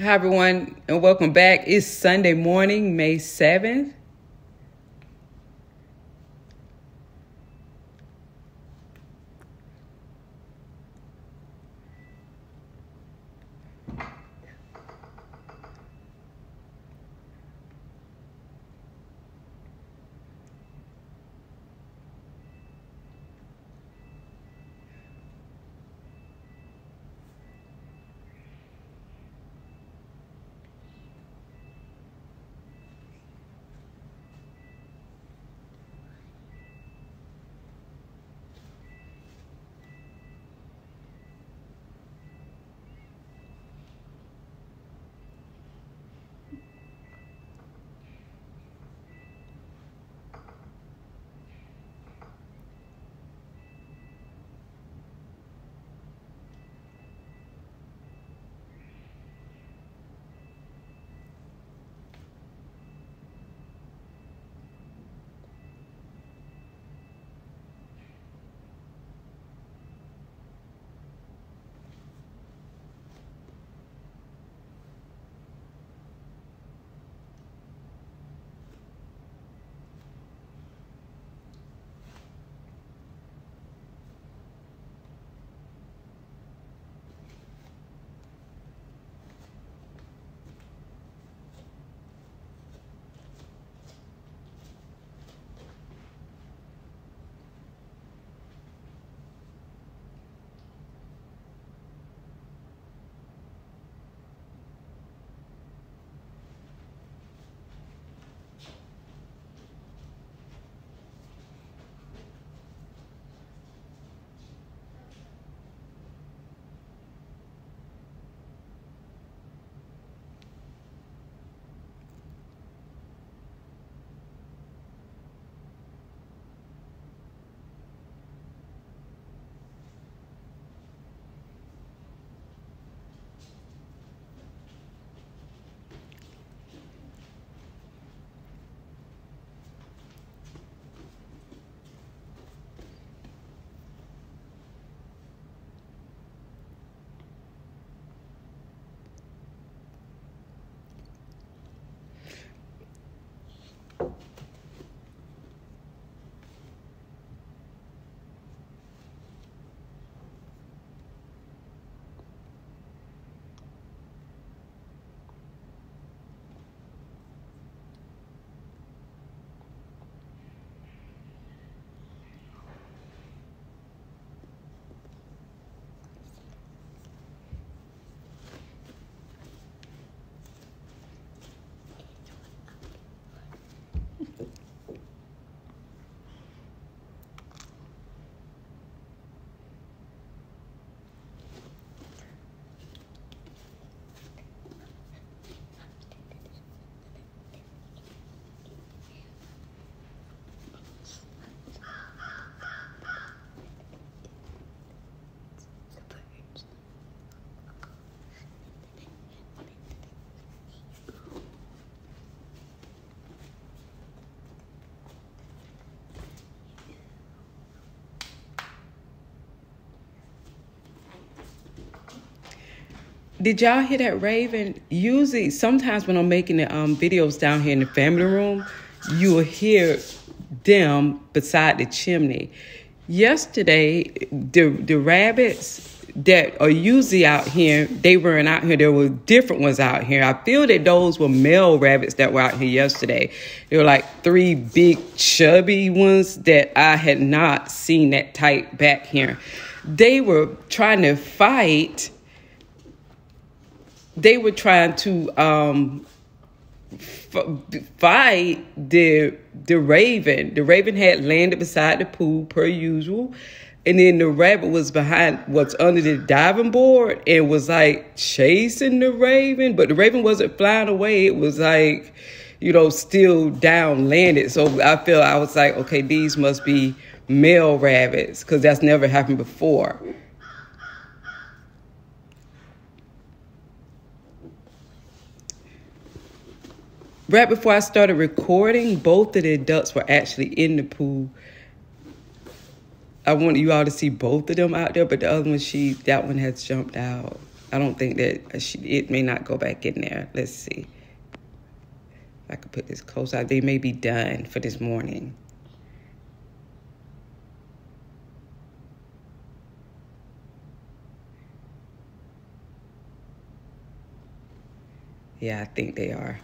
Hi, everyone, and welcome back. It's Sunday morning, May 7th. Did y'all hear that raven? Usually, sometimes when I'm making the um, videos down here in the family room, you will hear them beside the chimney. Yesterday, the the rabbits that are usually out here, they weren't out here. There were different ones out here. I feel that those were male rabbits that were out here yesterday. There were like three big chubby ones that I had not seen that type back here. They were trying to fight they were trying to um, fight the the raven. The raven had landed beside the pool per usual, and then the rabbit was behind, what's under the diving board, and was like chasing the raven. But the raven wasn't flying away. It was like, you know, still down landed. So I feel I was like, okay, these must be male rabbits because that's never happened before. right before I started recording, both of the adults were actually in the pool. I wanted you all to see both of them out there, but the other one, she that one has jumped out. I don't think that she, it may not go back in there. Let's see. I could put this close out. They may be done for this morning. Yeah, I think they are.